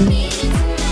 me